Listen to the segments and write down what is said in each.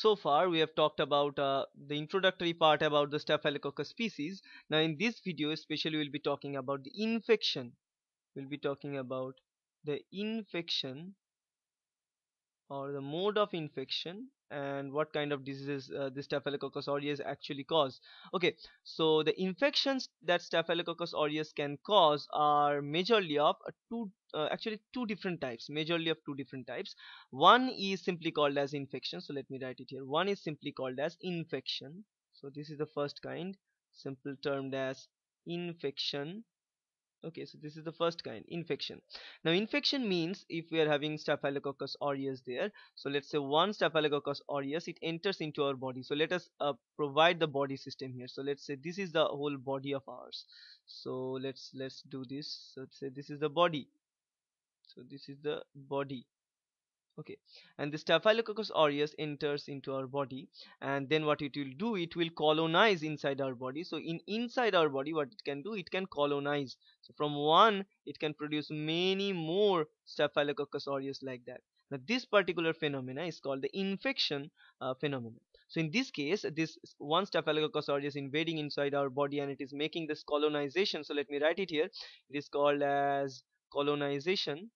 so far we have talked about uh, the introductory part about the staphylococcus species. Now in this video especially we'll be talking about the infection. We'll be talking about the infection or the mode of infection and what kind of diseases uh, the staphylococcus aureus actually cause. Okay so the infections that staphylococcus aureus can cause are majorly of two uh, actually two different types majorly of two different types. One is simply called as infection so let me write it here. One is simply called as infection. So this is the first kind simple termed as infection okay so this is the first kind infection. Now infection means if we are having staphylococcus aureus there so let's say one staphylococcus aureus it enters into our body. So let us uh, provide the body system here. So let's say this is the whole body of ours. So let's let's do this. So let's say this is the body. So this is the body okay. And the staphylococcus aureus enters into our body and then what it will do it will colonize inside our body. So in inside our body what it can do it can colonize. So from one it can produce many more staphylococcus aureus like that. Now this particular phenomena is called the infection uh, phenomenon. So in this case this one staphylococcus aureus invading inside our body and it is making this colonization. So let me write it here. It is called as colonization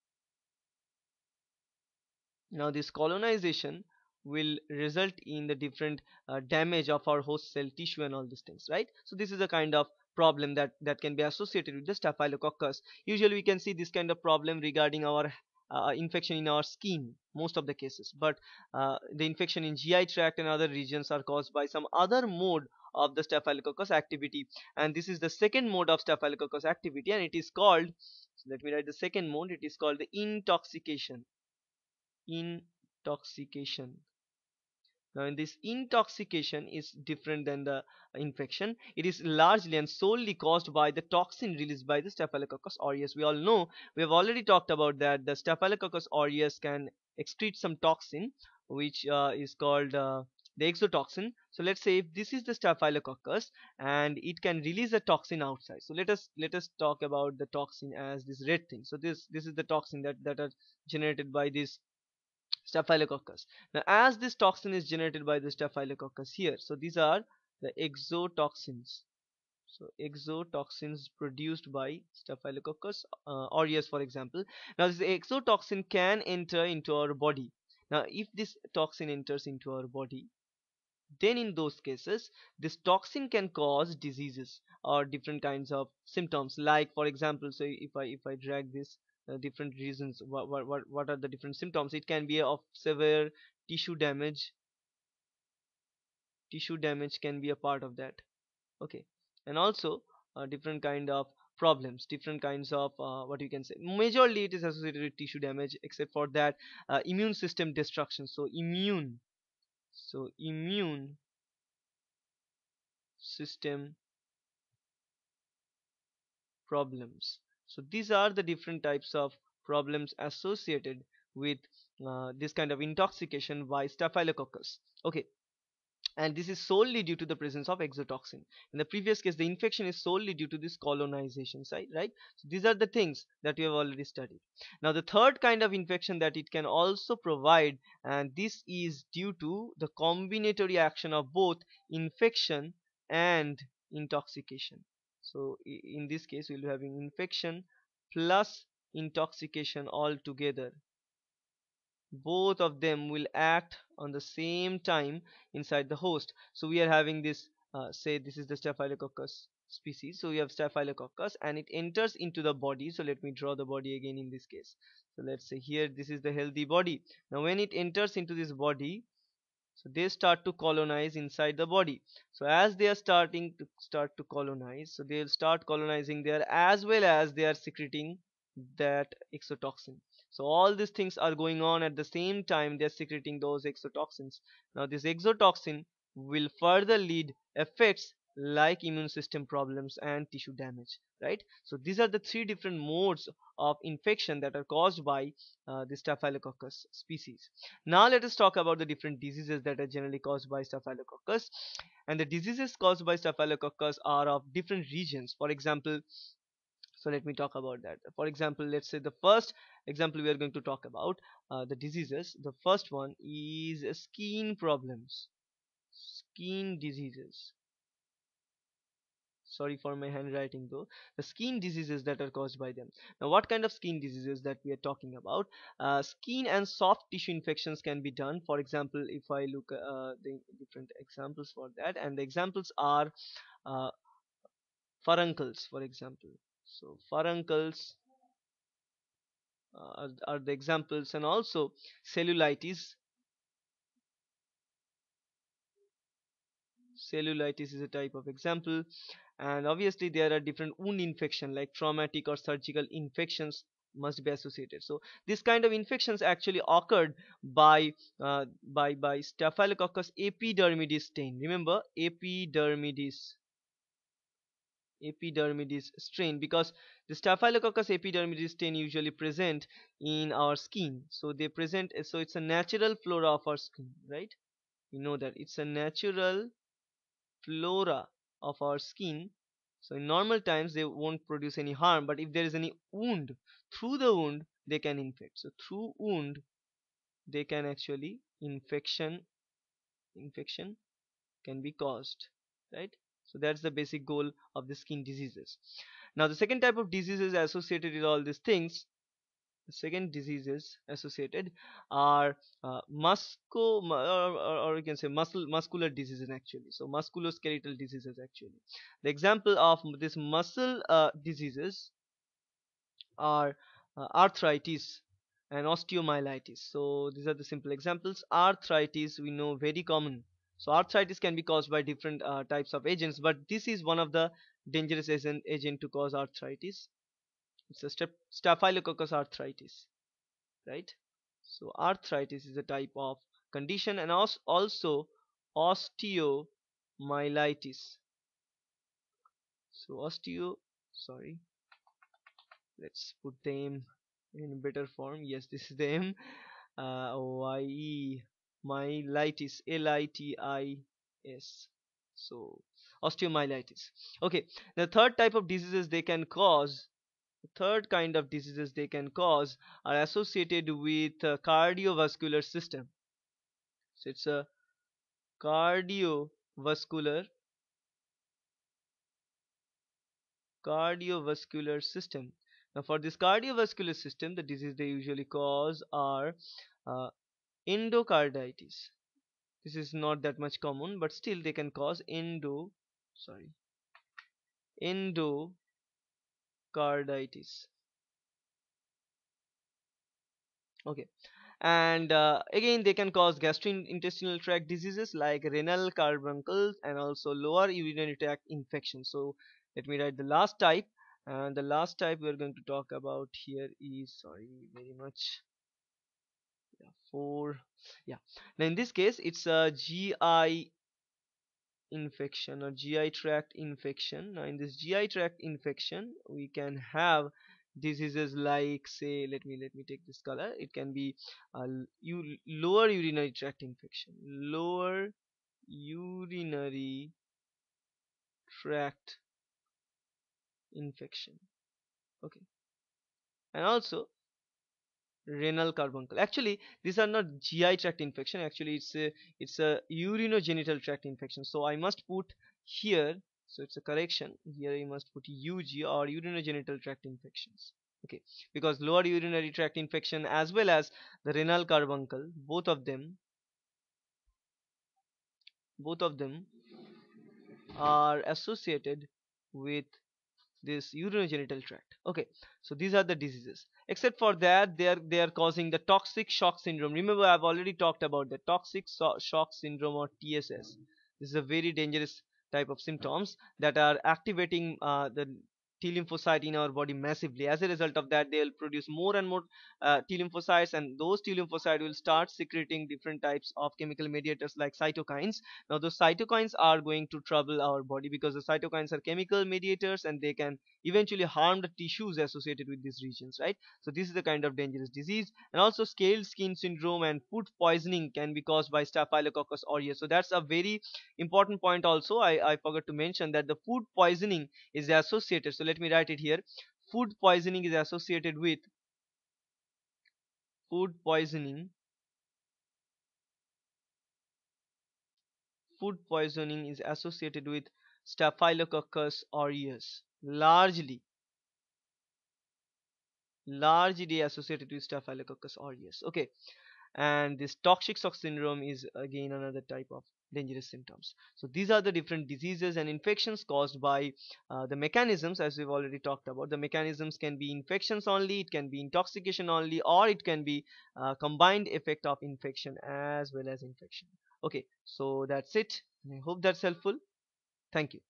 now this colonization will result in the different uh, damage of our host cell tissue and all these things right? So this is a kind of problem that that can be associated with the staphylococcus. Usually we can see this kind of problem regarding our uh, infection in our skin most of the cases. But uh, the infection in GI tract and other regions are caused by some other mode of the staphylococcus activity. And this is the second mode of staphylococcus activity and it is called so let me write the second mode. It is called the intoxication intoxication. Now in this intoxication is different than the infection. It is largely and solely caused by the toxin released by the staphylococcus aureus. We all know we have already talked about that the staphylococcus aureus can excrete some toxin which uh, is called uh, the exotoxin. So let's say if this is the staphylococcus and it can release a toxin outside. So let us let us talk about the toxin as this red thing. So this this is the toxin that that are generated by this staphylococcus. Now as this toxin is generated by the staphylococcus here so these are the exotoxins. So exotoxins produced by staphylococcus uh, aureus for example. Now this exotoxin can enter into our body. Now if this toxin enters into our body then in those cases this toxin can cause diseases or different kinds of symptoms. Like for example so if i if i drag this different reasons what, what what what are the different symptoms. It can be of severe tissue damage. Tissue damage can be a part of that. Okay. And also uh, different kind of problems different kinds of uh, what you can say. Majorly it is associated with tissue damage except for that uh, immune system destruction. So immune so immune system problems so these are the different types of problems associated with uh, this kind of intoxication by staphylococcus. Okay. And this is solely due to the presence of exotoxin. In the previous case the infection is solely due to this colonization side right? So these are the things that we have already studied. Now the third kind of infection that it can also provide and this is due to the combinatory action of both infection and intoxication so in this case we'll be having infection plus intoxication all together both of them will act on the same time inside the host. So we are having this uh, say this is the staphylococcus species. So we have staphylococcus and it enters into the body. So let me draw the body again in this case. So let's say here this is the healthy body. Now when it enters into this body so they start to colonize inside the body. So as they are starting to start to colonize so they'll start colonizing there as well as they are secreting that exotoxin. So all these things are going on at the same time they're secreting those exotoxins. Now this exotoxin will further lead effects like immune system problems and tissue damage right? So these are the three different modes of infection that are caused by uh, the staphylococcus species. Now let us talk about the different diseases that are generally caused by staphylococcus. And the diseases caused by staphylococcus are of different regions. For example so let me talk about that. For example let's say the first example we are going to talk about uh, the diseases. The first one is skin problems. Skin diseases sorry for my handwriting though. The skin diseases that are caused by them. Now what kind of skin diseases that we are talking about? Uh, skin and soft tissue infections can be done. For example if i look uh, the different examples for that and the examples are uh, furuncles for example. So furuncles uh, are, are the examples and also cellulitis. Cellulitis is a type of example and obviously there are different wound infection like traumatic or surgical infections must be associated. So this kind of infections actually occurred by uh, by by staphylococcus epidermidis strain. Remember epidermidis epidermidis strain because the staphylococcus epidermidis strain usually present in our skin. So they present so it's a natural flora of our skin right? You know that. It's a natural flora of our skin. So in normal times they won't produce any harm but if there is any wound through the wound they can infect. So through wound they can actually infection infection can be caused right? So that's the basic goal of the skin diseases. Now the second type of diseases associated with all these things second diseases associated are uh, musco or, or, or you can say muscle muscular diseases actually. So musculoskeletal diseases actually. The example of this muscle uh, diseases are uh, arthritis and osteomyelitis. So these are the simple examples. Arthritis we know very common. So arthritis can be caused by different uh, types of agents but this is one of the dangerous agent, agent to cause arthritis it's a staphylococcus arthritis right? So arthritis is a type of condition and also osteomyelitis. So osteo sorry. Let's put them in better form. Yes this is them. Uh, y e myelitis l i t i s. So osteomyelitis. Okay the third type of diseases they can cause the third kind of diseases they can cause are associated with cardiovascular system. So it's a cardiovascular cardiovascular system. Now for this cardiovascular system the disease they usually cause are uh, endocarditis. This is not that much common but still they can cause endo sorry endocarditis okay. And uh, again they can cause gastrointestinal tract diseases like renal carbuncles and also lower urinary tract infection so let me write the last type. And the last type we're going to talk about here is sorry very much. Yeah four. Yeah. Now in this case it's a GI infection or GI tract infection. Now in this GI tract infection we can have diseases like say let me let me take this color. It can be lower urinary tract infection. Lower urinary tract infection. Okay. And also renal carbuncle. Actually these are not gi tract infection. Actually it's a it's a urinogenital tract infection. So i must put here so it's a correction. Here you must put ug or urinogenital tract infections. Okay. Because lower urinary tract infection as well as the renal carbuncle both of them both of them are associated with this urinogenital tract. Okay. So these are the diseases except for that they are they are causing the toxic shock syndrome. Remember i've already talked about the toxic so shock syndrome or tss this is a very dangerous type of symptoms that are activating uh, the T lymphocyte in our body massively. As a result of that, they'll produce more and more uh, T lymphocytes, and those T lymphocytes will start secreting different types of chemical mediators like cytokines. Now, those cytokines are going to trouble our body because the cytokines are chemical mediators and they can eventually harm the tissues associated with these regions, right? So, this is the kind of dangerous disease, and also scalded skin syndrome and food poisoning can be caused by Staphylococcus aureus. So, that's a very important point. Also, I, I forgot to mention that the food poisoning is associated. So, let me write it here. Food poisoning is associated with food poisoning. Food poisoning is associated with staphylococcus aureus. Largely largely associated with staphylococcus aureus. Okay and this toxic shock syndrome is again another type of dangerous symptoms. So these are the different diseases and infections caused by uh, the mechanisms as we've already talked about. The mechanisms can be infections only it can be intoxication only or it can be uh, combined effect of infection as well as infection. Okay so that's it. I hope that's helpful. Thank you